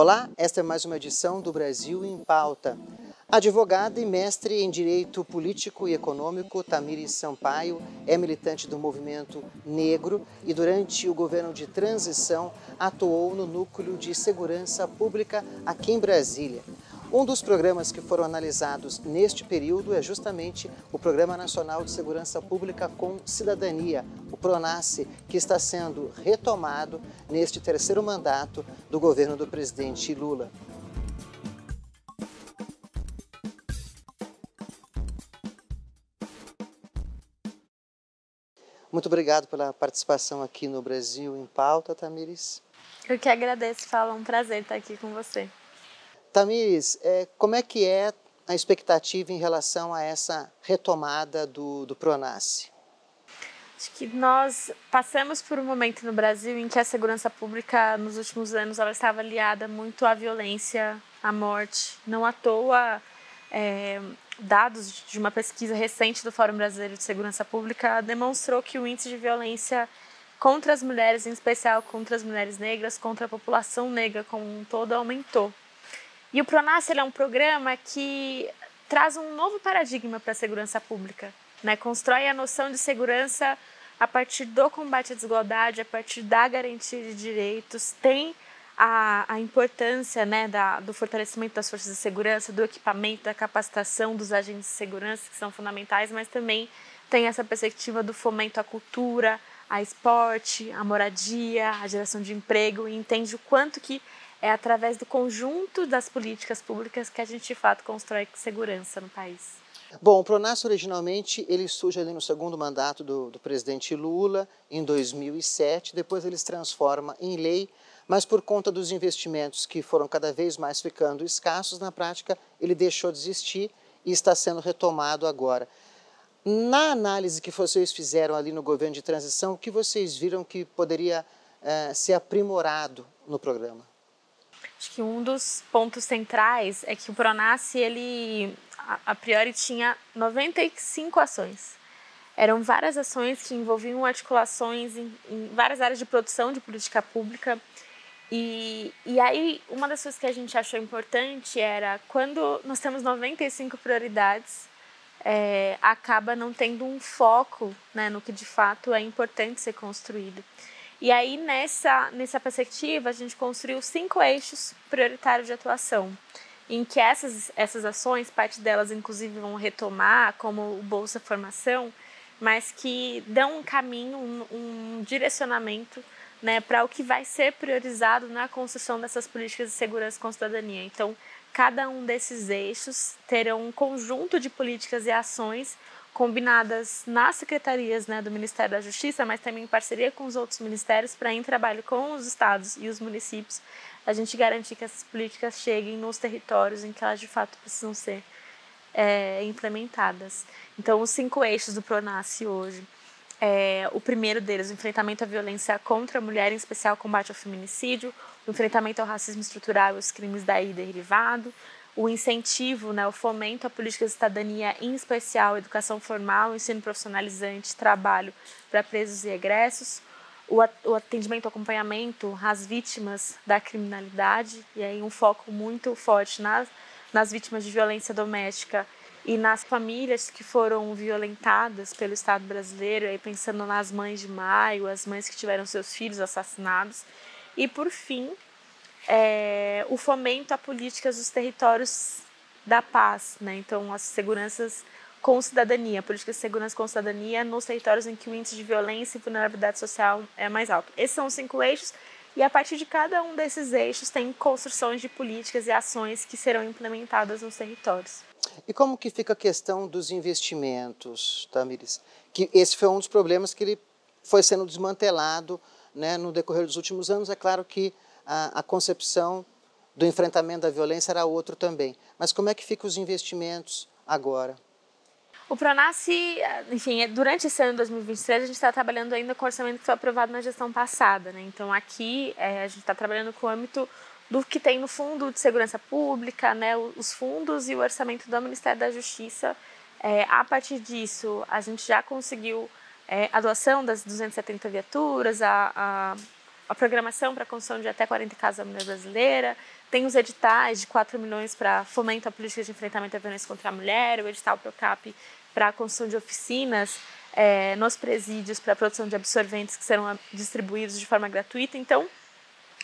Olá, esta é mais uma edição do Brasil em Pauta. Advogada e mestre em Direito Político e Econômico, Tamires Sampaio é militante do movimento negro e durante o governo de transição atuou no Núcleo de Segurança Pública aqui em Brasília. Um dos programas que foram analisados neste período é justamente o Programa Nacional de Segurança Pública com Cidadania, o PRONASSE, que está sendo retomado neste terceiro mandato do governo do presidente Lula. Muito obrigado pela participação aqui no Brasil em Pauta, Tamires. Eu que agradeço, Fala, um prazer estar aqui com você. Tamires, é, como é que é a expectativa em relação a essa retomada do, do Pronace? Acho que nós passamos por um momento no Brasil em que a segurança pública, nos últimos anos, ela estava aliada muito à violência, à morte. Não à toa, é, dados de uma pesquisa recente do Fórum Brasileiro de Segurança Pública demonstrou que o índice de violência contra as mulheres, em especial contra as mulheres negras, contra a população negra como um todo, aumentou. E o Pronas é um programa que traz um novo paradigma para a segurança pública, né? Constrói a noção de segurança a partir do combate à desigualdade, a partir da garantia de direitos, tem a, a importância né, da, do fortalecimento das forças de segurança, do equipamento, da capacitação dos agentes de segurança, que são fundamentais, mas também tem essa perspectiva do fomento à cultura, a esporte, a moradia, a geração de emprego, e entende o quanto que é através do conjunto das políticas públicas que a gente de fato constrói segurança no país. Bom, o Pronas originalmente ele surge ali no segundo mandato do, do presidente Lula em 2007, depois ele se transforma em lei, mas por conta dos investimentos que foram cada vez mais ficando escassos, na prática ele deixou de existir e está sendo retomado agora. Na análise que vocês fizeram ali no governo de transição, o que vocês viram que poderia eh, ser aprimorado no programa? Acho que um dos pontos centrais é que o Pronace, ele a, priori tinha 95 ações. Eram várias ações que envolviam articulações em, em várias áreas de produção de política pública. E, e aí, uma das coisas que a gente achou importante era quando nós temos 95 prioridades, é, acaba não tendo um foco né, no que de fato é importante ser construído. E aí, nessa, nessa perspectiva, a gente construiu cinco eixos prioritários de atuação, em que essas, essas ações, parte delas inclusive vão retomar, como o Bolsa Formação, mas que dão um caminho, um, um direcionamento né, para o que vai ser priorizado na construção dessas políticas de segurança com cidadania. Então, cada um desses eixos terão um conjunto de políticas e ações combinadas nas secretarias né, do Ministério da Justiça, mas também em parceria com os outros ministérios, para em trabalho com os estados e os municípios, a gente garantir que essas políticas cheguem nos territórios em que elas de fato precisam ser é, implementadas. Então, os cinco eixos do PRONASSE hoje. É, o primeiro deles, o enfrentamento à violência contra a mulher, em especial combate ao feminicídio, o enfrentamento ao racismo estrutural e os crimes daí derivado, o incentivo, né, o fomento à política de cidadania, em especial educação formal, ensino profissionalizante, trabalho para presos e egressos, o atendimento, o acompanhamento às vítimas da criminalidade, e aí um foco muito forte nas, nas vítimas de violência doméstica e nas famílias que foram violentadas pelo Estado brasileiro, aí pensando nas mães de maio, as mães que tiveram seus filhos assassinados, e por fim, é, o fomento a políticas dos territórios da paz, né? Então, as seguranças com cidadania, políticas de segurança com cidadania nos territórios em que o índice de violência e vulnerabilidade social é mais alto. Esses são os cinco eixos e a partir de cada um desses eixos tem construções de políticas e ações que serão implementadas nos territórios. E como que fica a questão dos investimentos, Tamires? Que esse foi um dos problemas que ele foi sendo desmantelado né, no decorrer dos últimos anos. É claro que a, a concepção do enfrentamento da violência era outro também. Mas como é que ficam os investimentos agora? O Pronace, enfim, é, durante esse ano de 2023, a gente está trabalhando ainda com o orçamento que foi aprovado na gestão passada. Né? Então, aqui, é, a gente está trabalhando com o âmbito do que tem no Fundo de Segurança Pública, né? os fundos e o orçamento do Ministério da Justiça. É, a partir disso, a gente já conseguiu é, a doação das 270 viaturas, a, a a programação para a construção de até 40 casas da mulher brasileira, tem os editais de 4 milhões para fomento a política de enfrentamento à violência contra a mulher, o edital PROCAP para a construção de oficinas é, nos presídios para a produção de absorventes que serão distribuídos de forma gratuita. Então,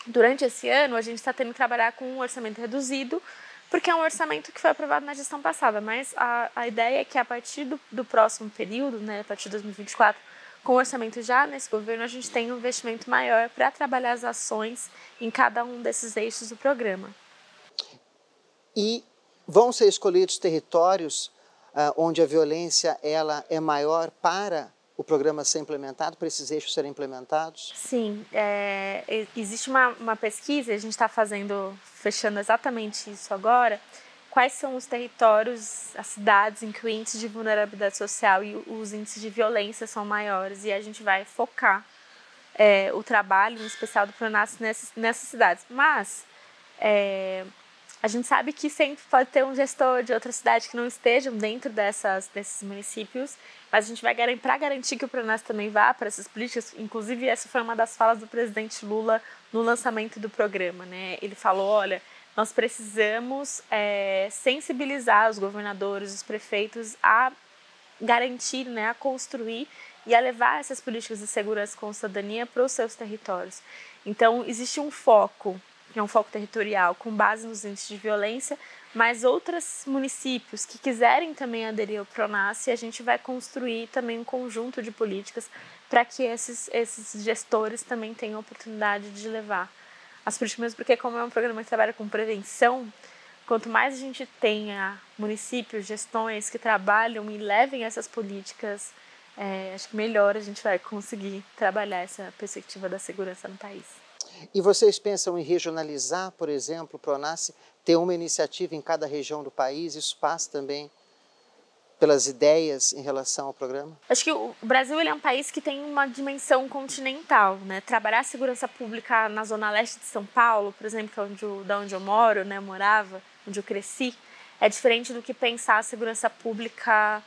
durante esse ano, a gente está tendo que trabalhar com um orçamento reduzido, porque é um orçamento que foi aprovado na gestão passada, mas a, a ideia é que a partir do, do próximo período, né, a partir de 2024, com o orçamento já nesse governo, a gente tem um investimento maior para trabalhar as ações em cada um desses eixos do programa. E vão ser escolhidos territórios uh, onde a violência ela é maior para o programa ser implementado, para esses eixos serem implementados? Sim, é, existe uma, uma pesquisa, a gente está fazendo, fechando exatamente isso agora, quais são os territórios, as cidades em que o índice de vulnerabilidade social e os índices de violência são maiores e a gente vai focar é, o trabalho, em especial do Pronas, nessas, nessas cidades. Mas é, a gente sabe que sempre pode ter um gestor de outra cidade que não estejam dentro dessas, desses municípios, mas a gente vai garantir, para garantir que o Pronas também vá para essas políticas, inclusive essa foi uma das falas do presidente Lula no lançamento do programa, né? Ele falou, olha, nós precisamos é, sensibilizar os governadores, os prefeitos a garantir, né, a construir e a levar essas políticas de segurança com cidadania para os seus territórios. Então, existe um foco, que é um foco territorial, com base nos índices de violência, mas outros municípios que quiserem também aderir ao PRONAS, a gente vai construir também um conjunto de políticas para que esses, esses gestores também tenham oportunidade de levar as políticas, porque como é um programa que trabalha com prevenção, quanto mais a gente tenha municípios, gestões que trabalham e levem essas políticas, é, acho que melhor a gente vai conseguir trabalhar essa perspectiva da segurança no país. E vocês pensam em regionalizar, por exemplo, o Pronace, ter uma iniciativa em cada região do país? Isso passa também pelas ideias em relação ao programa? Acho que o Brasil ele é um país que tem uma dimensão continental, né? Trabalhar segurança pública na zona leste de São Paulo, por exemplo, que é onde eu, da onde eu moro, né, morava, onde eu cresci, é diferente do que pensar a segurança pública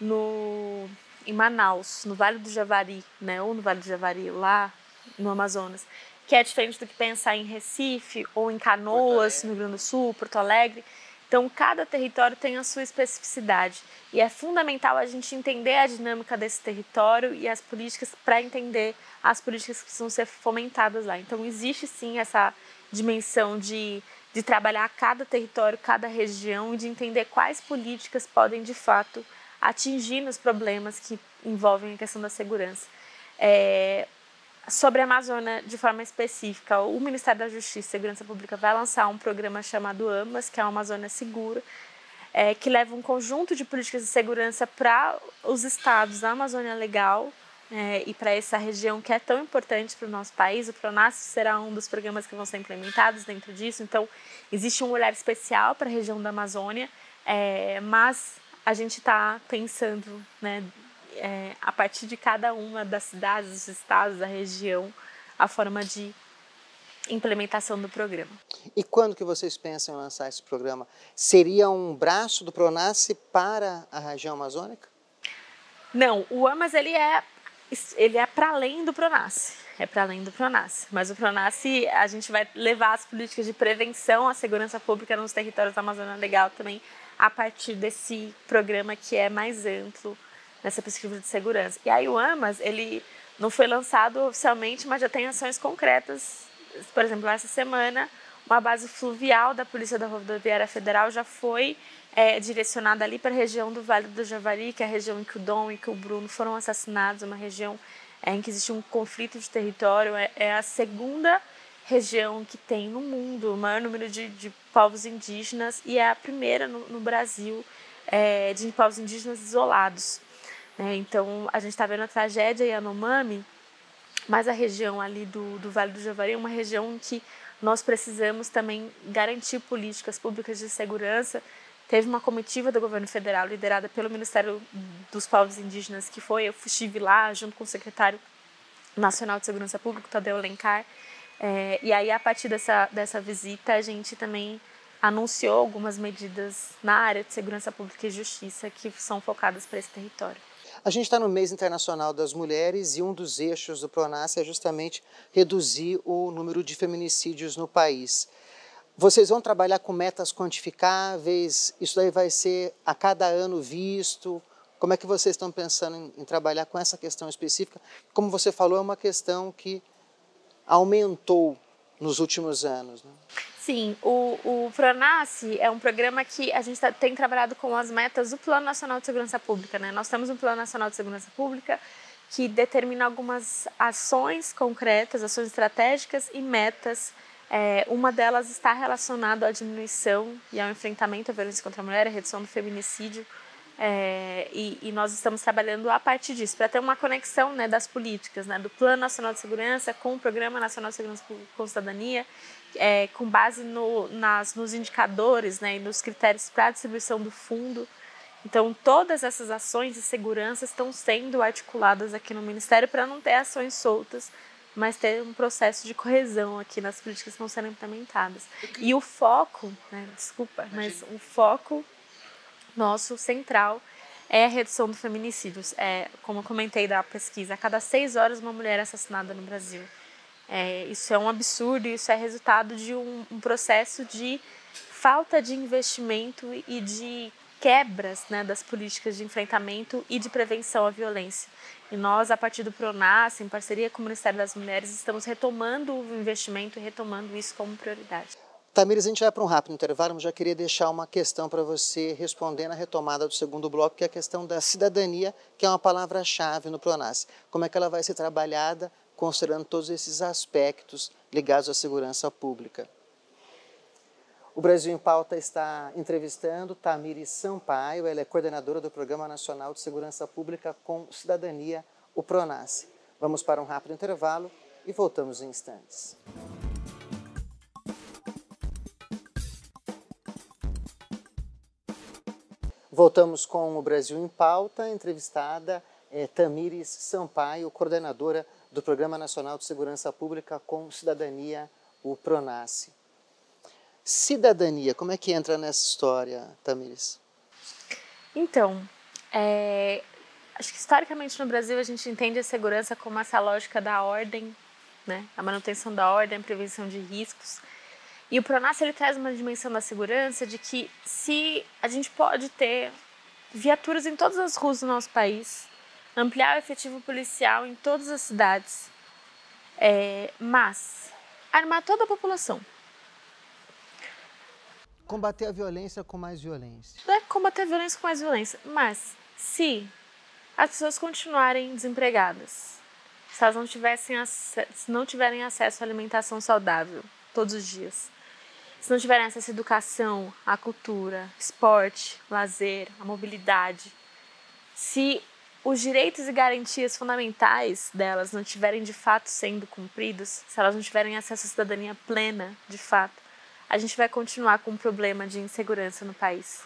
no em Manaus, no Vale do Javari, né, ou no Vale do Javari lá no Amazonas, que é diferente do que pensar em Recife ou em Canoas, no Rio Grande do Sul, Porto Alegre. Então, cada território tem a sua especificidade e é fundamental a gente entender a dinâmica desse território e as políticas para entender as políticas que precisam ser fomentadas lá. Então, existe sim essa dimensão de, de trabalhar cada território, cada região e de entender quais políticas podem de fato atingir nos problemas que envolvem a questão da segurança. É, Sobre a Amazônia, de forma específica, o Ministério da Justiça e Segurança Pública vai lançar um programa chamado AMAS, que é a Amazônia Segura, é, que leva um conjunto de políticas de segurança para os estados da Amazônia Legal é, e para essa região que é tão importante para o nosso país. O PRONAS será um dos programas que vão ser implementados dentro disso, então existe um olhar especial para a região da Amazônia, é, mas a gente está pensando né, é, a partir de cada uma das cidades, dos estados, da região, a forma de implementação do programa. E quando que vocês pensam em lançar esse programa? Seria um braço do Pronace para a região amazônica? Não, o AMAS ele é ele é para além do Pronace, é para além do Pronace. Mas o Pronace a gente vai levar as políticas de prevenção à segurança pública nos territórios da Amazônia Legal também a partir desse programa que é mais amplo nessa pesquisa de segurança. E aí o AMAS, ele não foi lançado oficialmente, mas já tem ações concretas. Por exemplo, essa semana, uma base fluvial da Polícia da Rodoviária Federal já foi é, direcionada ali para a região do Vale do Javari, que é a região em que o Dom e que o Bruno foram assassinados, uma região é, em que existe um conflito de território. É, é, a segunda região que tem no mundo o maior número de, de povos indígenas e é a primeira no, no Brasil é, de povos indígenas isolados. Né? Então, a gente está vendo a tragédia Yanomami, mas a região ali do, do Vale do Javari é uma região em que nós precisamos também garantir políticas públicas de segurança. Teve uma comitiva do governo federal liderada pelo Ministério dos Povos Indígenas que foi, eu estive lá junto com o secretário nacional de segurança pública, Tadeu Alencar, é, e aí a partir dessa, dessa visita a gente também anunciou algumas medidas na área de segurança pública e justiça que são focadas para esse território. A gente está no mês internacional das mulheres e um dos eixos do Pronas é justamente reduzir o número de feminicídios no país. Vocês vão trabalhar com metas quantificáveis? Isso daí vai ser a cada ano visto? Como é que vocês estão pensando em, em trabalhar com essa questão específica? Como você falou, é uma questão que aumentou nos últimos anos. Né? Sim, o, o Pronace é um programa que a gente tá, tem trabalhado com as metas do Plano Nacional de Segurança Pública. Né? Nós temos um Plano Nacional de Segurança Pública que determina algumas ações concretas, ações estratégicas e metas. É, uma delas está relacionada à diminuição e ao enfrentamento à violência contra a mulher, a redução do feminicídio. É, e, e, nós estamos trabalhando a partir disso, para ter uma conexão né, das políticas, né, do Plano Nacional de Segurança com o Programa Nacional de Segurança com Cidadania, é, com base no, nas, nos indicadores né, e nos critérios para a distribuição do fundo. Então, todas essas ações de segurança estão sendo articuladas aqui no Ministério para não ter ações soltas, mas ter um processo de coesão aqui nas políticas que estão sendo implementadas. E o foco, né, desculpa, mas o foco nosso central é a redução do feminicídios. É, como eu comentei da pesquisa, a cada seis horas uma mulher é assassinada no Brasil. É, isso é um absurdo, isso é resultado de um, um, processo de falta de investimento e de quebras né, das políticas de enfrentamento e de prevenção à violência. E nós, a partir do PRONAS, em parceria com o Ministério das Mulheres, estamos retomando o investimento e retomando isso como prioridade. Tamires, a gente vai para um rápido intervalo, mas já queria deixar uma questão para você responder na retomada do segundo bloco, que é a questão da cidadania, que é uma palavra-chave no PRONAS. Como é que ela vai ser trabalhada, considerando todos esses aspectos ligados à segurança pública? O Brasil em Pauta está entrevistando Tamires Sampaio, ela é coordenadora do Programa Nacional de Segurança Pública com Cidadania, o PRONAS. Vamos para um rápido intervalo e voltamos em instantes. Voltamos com o Brasil em Pauta, entrevistada é Tamires Sampaio, coordenadora do Programa Nacional de Segurança Pública com Cidadania, o PRONASSE. Cidadania, como é que entra nessa história, Tamires? Então, é, acho que historicamente no Brasil a gente entende a segurança como essa lógica da ordem, né? a manutenção da ordem, a prevenção de riscos. E o Pronas ele traz uma dimensão da segurança de que se a gente pode ter viaturas em todas as ruas do nosso país, ampliar o efetivo policial em todas as cidades, é, mas armar toda a população. Combater a violência com mais violência. Não é combater a violência com mais violência, mas se as pessoas continuarem desempregadas, se elas não, tivessem se não tiverem acesso à alimentação saudável todos os dias, se não tiverem acesso à educação, à cultura, esporte, lazer, à mobilidade, se os direitos e garantias fundamentais delas não tiverem de fato sendo cumpridos, se elas não tiverem acesso à cidadania plena, de fato, a gente vai continuar com um problema de insegurança no país.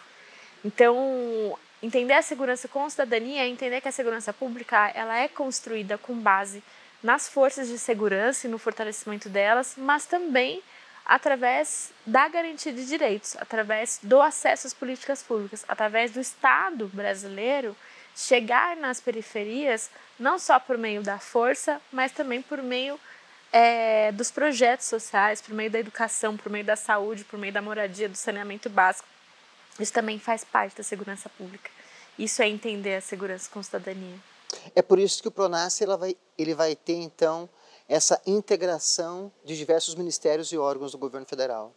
Então, entender a segurança com cidadania é entender que a segurança pública ela é construída com base nas forças de segurança e no fortalecimento delas, mas também através da garantia de direitos, através do acesso às políticas públicas, através do Estado brasileiro chegar nas periferias, não só por meio da força, mas também por meio é, dos projetos sociais, por meio da educação, por meio da saúde, por meio da moradia, do saneamento básico. Isso também faz parte da segurança pública. Isso é entender a segurança com cidadania. É por isso que o Pronas vai, ele vai ter, então, essa integração de diversos ministérios e órgãos do governo federal.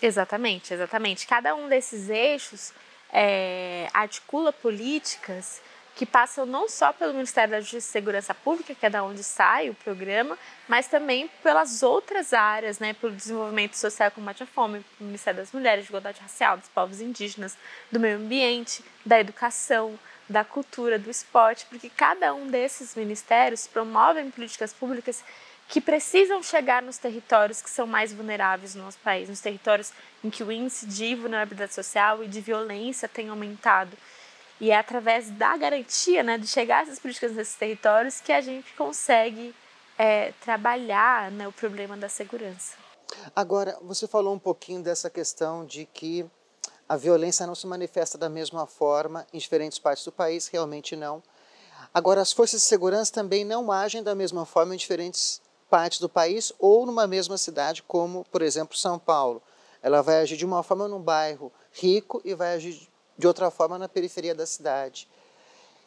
Exatamente, exatamente. Cada um desses eixos é, articula políticas que passam não só pelo Ministério da Justiça e Segurança Pública, que é da onde sai o programa, mas também pelas outras áreas, né, pelo desenvolvimento social e combate à fome, pelo Ministério das Mulheres, de Igualdade Racial, dos povos indígenas, do meio ambiente, da educação, da cultura, do esporte, porque cada um desses ministérios promovem políticas públicas que precisam chegar nos territórios que são mais vulneráveis no nosso país, nos territórios em que o índice de vulnerabilidade social e de violência tem aumentado. E é através da garantia né, de chegar essas políticas nesses territórios que a gente consegue é, trabalhar né, o problema da segurança. Agora, você falou um pouquinho dessa questão de que a violência não se manifesta da mesma forma em diferentes partes do país, realmente não. Agora, as forças de segurança também não agem da mesma forma em diferentes partes do país ou numa mesma cidade, como, por exemplo, São Paulo. Ela vai agir de uma forma num bairro rico e vai agir de outra forma na periferia da cidade.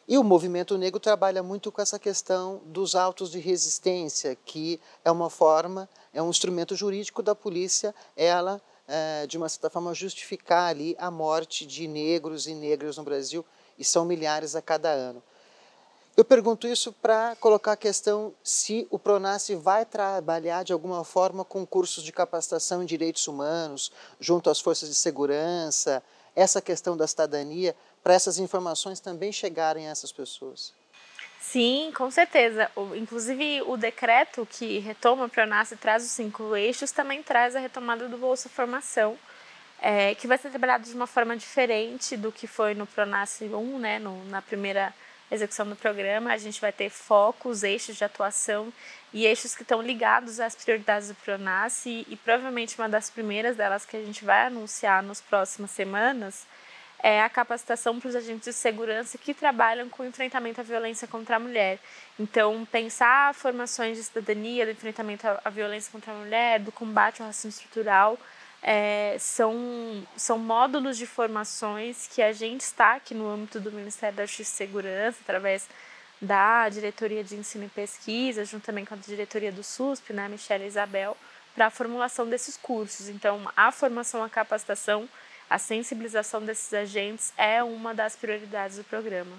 E o movimento negro trabalha muito com essa questão dos autos de resistência, que é uma forma, é um instrumento jurídico da polícia, ela, é, de uma certa forma, justificar ali a morte de negros e negras no Brasil, e são milhares a cada ano. Eu pergunto isso para colocar a questão se o Pronace vai trabalhar de alguma forma com cursos de capacitação em direitos humanos, junto às forças de segurança, essa questão da cidadania, para essas informações também chegarem a essas pessoas. Sim, com certeza. inclusive, o decreto que retoma o Pronace e traz os cinco eixos também traz a retomada do Bolsa Formação, é, que vai ser trabalhado de uma forma diferente do que foi no Pronace 1, né, no, na primeira execução do programa, a gente vai ter focos, eixos de atuação e eixos que estão ligados às prioridades do Pronas e, e provavelmente uma das primeiras delas que a gente vai anunciar nas próximas semanas é a capacitação para os agentes de segurança que trabalham com o enfrentamento à violência contra a mulher. Então, pensar formações de cidadania, do enfrentamento à violência contra a mulher, do combate ao racismo estrutural, é, são, são módulos de formações que a gente está aqui no âmbito do Ministério da Justiça e Segurança, através da Diretoria de Ensino e Pesquisa, juntamente com a diretoria do SUSP, né, Michelle e Isabel, para a formulação desses cursos. Então, a formação, a capacitação, a sensibilização desses agentes é uma das prioridades do programa.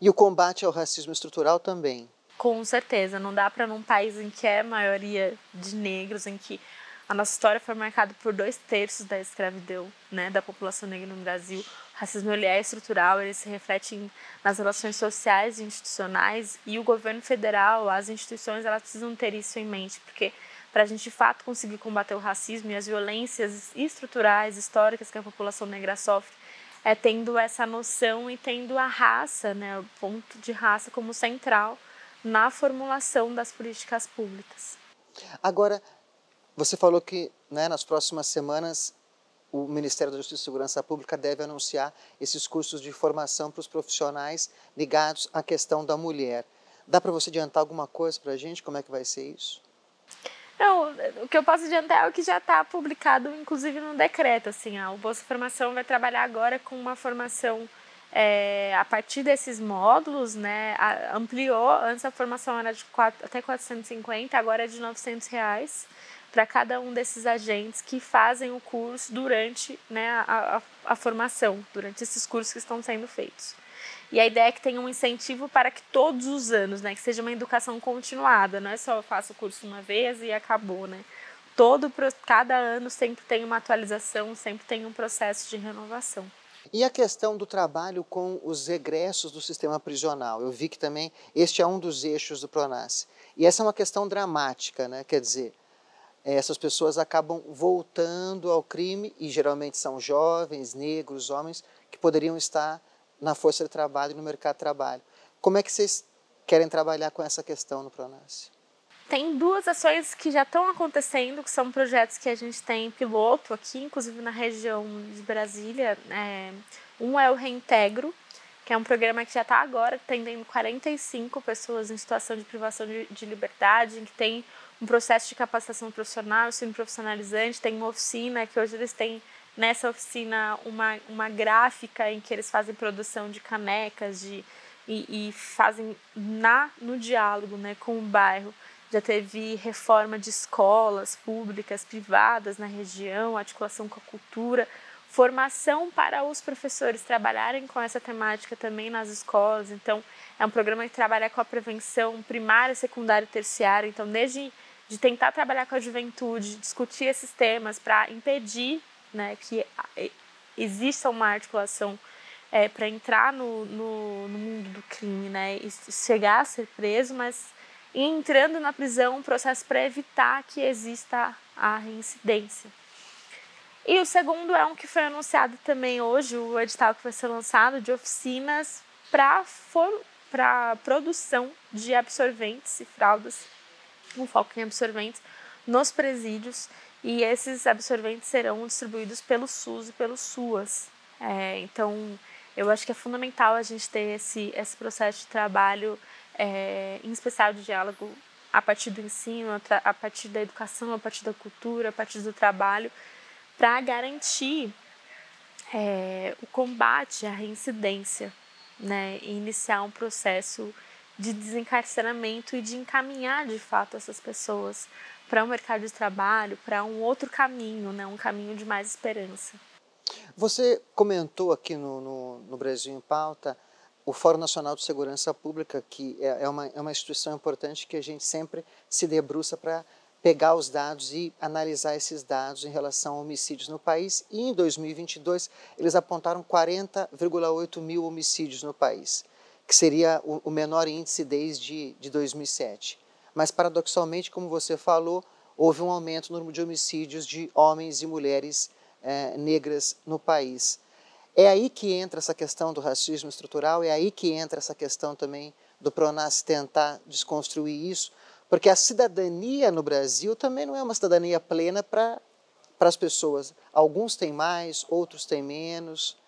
E o combate ao racismo estrutural também? Com certeza, não dá para num país em que é maioria de negros, em que a nossa história foi marcada por dois terços da escravidão, né, da população negra no Brasil. O racismo ele é estrutural, ele se reflete em, nas relações sociais e institucionais e o governo federal, as instituições, elas precisam ter isso em mente, porque para a gente de fato conseguir combater o racismo e as violências estruturais, históricas que a população negra sofre, é tendo essa noção e tendo a raça, né, o ponto de raça como central na formulação das políticas públicas. Agora, você falou que né, nas próximas semanas o Ministério da Justiça e Segurança Pública deve anunciar esses cursos de formação para os profissionais ligados à questão da mulher. Dá para você adiantar alguma coisa para a gente? Como é que vai ser isso? Não, o que eu posso adiantar é o que já está publicado, inclusive no decreto. Assim, ó, o Bolsa Formação vai trabalhar agora com uma formação é, a partir desses módulos, né, ampliou. Antes a formação era de 4, até 450, agora é de 900 reais para cada um desses agentes que fazem o curso durante né, a, a, a, formação, durante esses cursos que estão sendo feitos. E a ideia é que tenha um incentivo para que todos os anos, né, que seja uma educação continuada, não é só eu faço o curso uma vez e acabou, né? Todo, cada ano sempre tem uma atualização, sempre tem um processo de renovação. E a questão do trabalho com os egressos do sistema prisional? Eu vi que também este é um dos eixos do Pronas. E essa é uma questão dramática, né? Quer dizer, essas pessoas acabam voltando ao crime e geralmente são jovens, negros, homens que poderiam estar na força de trabalho e no mercado de trabalho. Como é que vocês querem trabalhar com essa questão no Pronas? Tem duas ações que já estão acontecendo, que são projetos que a gente tem piloto aqui, inclusive na região de Brasília. É, um é o Reintegro, que é um programa que já está agora atendendo 45 pessoas em situação de privação de, de liberdade, que tem um processo de capacitação profissional, ensino profissionalizante, tem uma oficina que hoje eles têm nessa oficina uma, uma gráfica em que eles fazem produção de canecas de, e, e fazem na, no diálogo né, com o bairro. Já teve reforma de escolas públicas, privadas na região, articulação com a cultura, formação para os professores trabalharem com essa temática também nas escolas. Então, é um programa que trabalha com a prevenção primária, secundária e terciária. Então, desde de tentar trabalhar com a juventude, discutir esses temas para impedir né, que exista uma articulação é, para entrar no, no, no, mundo do crime né, e chegar a ser preso, mas entrando na prisão um processo para evitar que exista a reincidência. E o segundo é um que foi anunciado também hoje, o edital que vai ser lançado de oficinas para produção de absorventes e fraldas um foco em absorventes nos presídios e esses absorventes serão distribuídos pelo SUS e pelo SUAS. É, então, Eu acho que é fundamental a gente ter esse, esse processo de trabalho, é, em especial de diálogo, a partir do ensino, a partir da educação, a partir da cultura, a partir do trabalho, para garantir é, o combate à reincidência né, e iniciar um processo de desencarceramento e de encaminhar de fato essas pessoas para o um mercado de trabalho, para um outro caminho, né, um caminho de mais esperança. Você comentou aqui no, no, no, Brasil em Pauta o Fórum Nacional de Segurança Pública, que é, é, uma, é uma instituição importante que a gente sempre se debruça para pegar os dados e analisar esses dados em relação a homicídios no país. E em 2022, eles apontaram 40,8 mil homicídios no país, que seria o, menor índice desde de 2007. Mas, paradoxalmente, como você falou, houve um aumento no número de homicídios de homens e mulheres é, negras no país. É aí que entra essa questão do racismo estrutural, é aí que entra essa questão também do Pronas tentar desconstruir isso, porque a cidadania no Brasil também não é uma cidadania plena para as pessoas. Alguns têm mais, outros têm menos.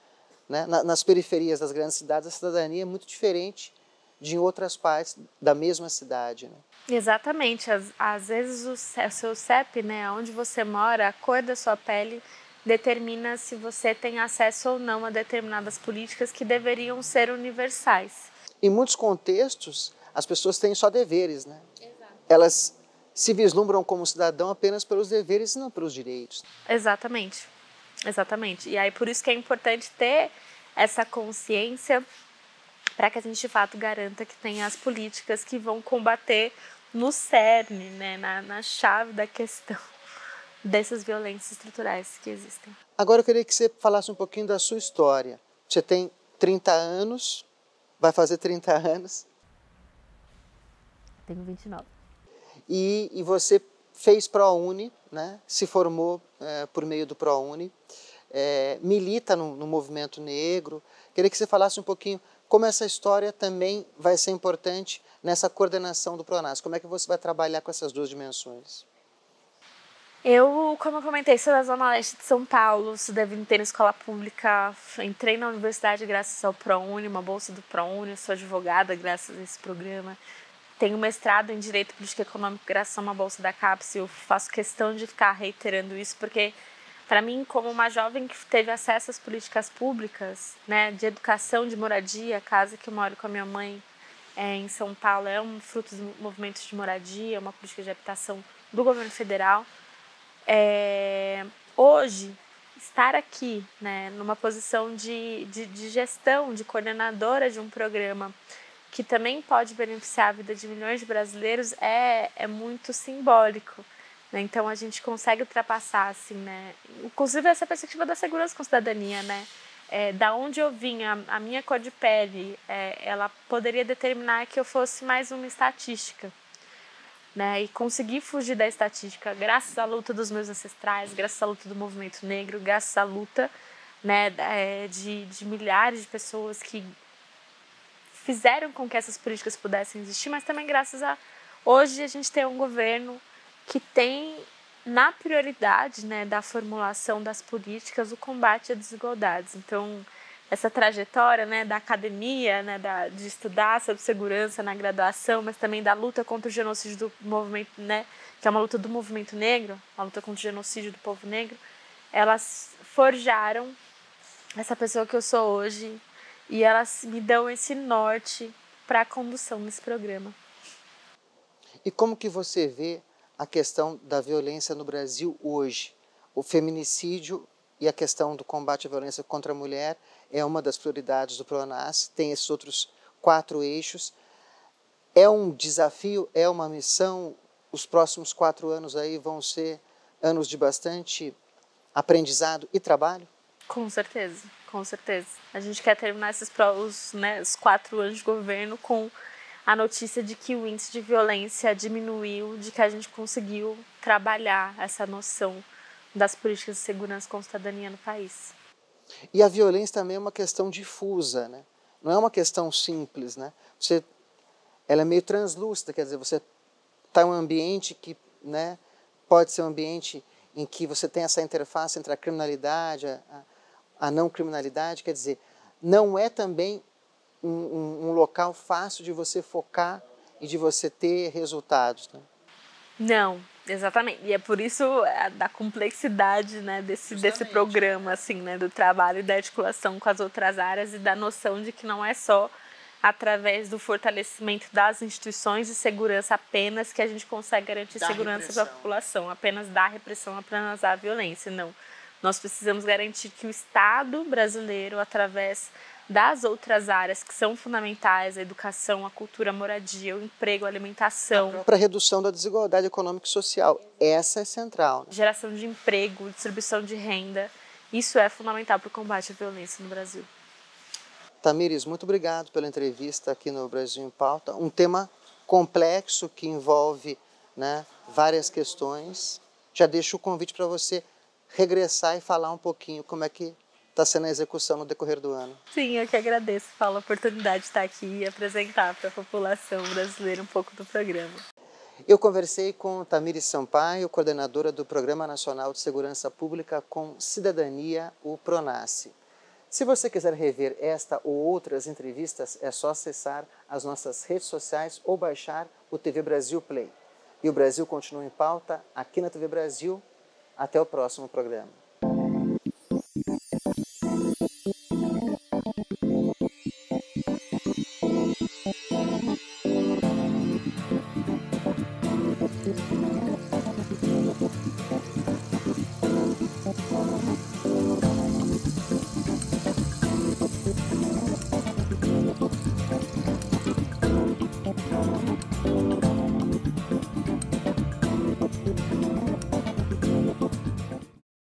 Né? nas periferias das grandes cidades, a cidadania é muito diferente de outras partes da mesma cidade. Né? Exatamente. Às, às vezes o, seu CEP, né, onde você mora, a cor da sua pele determina se você tem acesso ou não a determinadas políticas que deveriam ser universais. Em muitos contextos, as pessoas têm só deveres, né? Exato. Elas se vislumbram como cidadão apenas pelos deveres e não pelos direitos. Exatamente. Exatamente. E aí por isso que é importante ter essa consciência para que a gente de fato garanta que tenha as políticas que vão combater no cerne, né, na, na chave da questão dessas violências estruturais que existem. Agora eu queria que você falasse um pouquinho da sua história. Você tem 30 anos, vai fazer 30 anos. Tenho 29. E, e você fez ProUni, né? se formou é, por meio do ProUni, é, milita no, no movimento negro. Queria que você falasse um pouquinho como essa história também vai ser importante nessa coordenação do Pronas. Como é que você vai trabalhar com essas duas dimensões? Eu, como eu comentei, sou da Zona Leste de São Paulo, inteira em escola pública, entrei na universidade graças ao ProUni, uma bolsa do ProUni, sou advogada graças a esse programa. Tenho mestrado em Direito Político Econômico graças a uma bolsa da CAPES e eu faço questão de ficar reiterando isso porque, para mim, como uma jovem que teve acesso às políticas públicas, né, de educação, de moradia, a casa que eu moro com a minha mãe é, em São Paulo é um fruto dos movimentos de moradia, uma política de habitação do governo federal, é, hoje, estar aqui, né, numa posição de, de, de gestão, de coordenadora de um programa que também pode beneficiar a vida de milhões de brasileiros é, é muito simbólico. Né? Então a gente consegue ultrapassar, assim, né? Inclusive essa perspectiva da segurança com cidadania, né? É, da onde eu vinha, a minha cor de pele, é, ela poderia determinar que eu fosse mais uma estatística né? E conseguir fugir da estatística graças à luta dos meus ancestrais, graças à luta do movimento negro, graças à luta, né, é, de, de milhares de pessoas que fizeram com que essas políticas pudessem existir, mas também graças a hoje a gente tem um governo que tem na prioridade, né, da formulação das políticas o combate às desigualdades. Então, essa trajetória né, da academia, né, da, de estudar sobre segurança na graduação, mas também da luta contra o genocídio do movimento, né, que é uma luta do movimento negro, uma luta contra o genocídio do povo negro, elas forjaram essa pessoa que eu sou hoje e elas me dão esse norte para a condução desse programa. E como que você vê a questão da violência no Brasil hoje? O feminicídio e a questão do combate à violência contra a mulher é uma das prioridades do PRONAS, tem esses outros quatro eixos. É um desafio, é uma missão. Os próximos quatro anos aí vão ser anos de bastante aprendizado e trabalho? Com certeza, com certeza. A gente quer terminar esses os, né, os quatro anos de governo com a notícia de que o índice de violência diminuiu, de que a gente conseguiu trabalhar essa noção das políticas de segurança com cidadania no país. E a violência também é uma questão difusa, né? Não é uma questão simples, né? Você, ela é meio translúcida, quer dizer, você está em um ambiente que, né, pode ser um ambiente em que você tem essa interface entre a criminalidade, a, a não criminalidade, quer dizer, não é também um, um, um local fácil de você focar e de você ter resultados. Né? Não, exatamente. E é por isso a, da complexidade né, desse, desse programa, assim, né, do trabalho e da articulação com as outras áreas e da noção de que não é só através do fortalecimento das instituições de segurança apenas que a gente consegue garantir da segurança para a população, apenas da repressão, apenas da violência. Não. Nós precisamos garantir que o Estado brasileiro, através das outras áreas que são fundamentais, a educação, a cultura, a moradia, o emprego, a alimentação. Para a redução da desigualdade econômica e social, essa é central. Né? Geração de emprego, distribuição de renda, isso é fundamental para o combate à violência no Brasil. Tamires, muito obrigado pela entrevista aqui no Brasil em Pauta. Um tema complexo que envolve né, várias questões. Já deixo o convite para você regressar e falar um pouquinho como é que está sendo a execução no decorrer do ano. Sim, eu que agradeço, Paulo, a oportunidade de estar aqui e apresentar para a população brasileira um pouco do programa. Eu conversei com Tamires Sampaio, coordenadora do Programa Nacional de Segurança Pública com Cidadania, o PRONASSE. Se você quiser rever esta ou outras entrevistas, é só acessar as nossas redes sociais ou baixar o TV Brasil Play. E o Brasil continua em pauta aqui na TV Brasil. Até o próximo programa.